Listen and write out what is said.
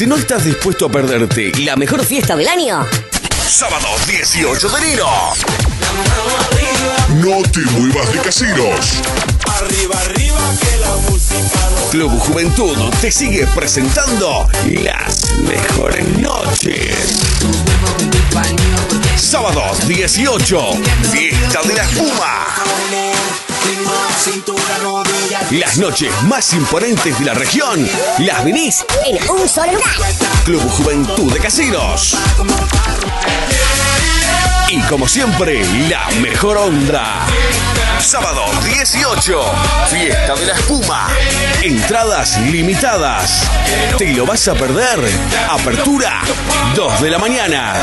Si no estás dispuesto a perderte La mejor fiesta del año. sábado 18 de enero, No te muevas de casinos. Arriba, arriba, que la música no Club Juventud te sigue presentando las mejores noches. Sábado 18, fiesta de la espuma. Las noches más imponentes de la región las venís En un solo lugar. Club Juventud de Casinos. Y como siempre, la mejor onda. Sábado 18, fiesta de la espuma. Entradas limitadas. ¿Te lo vas a perder? Apertura 2 de la mañana.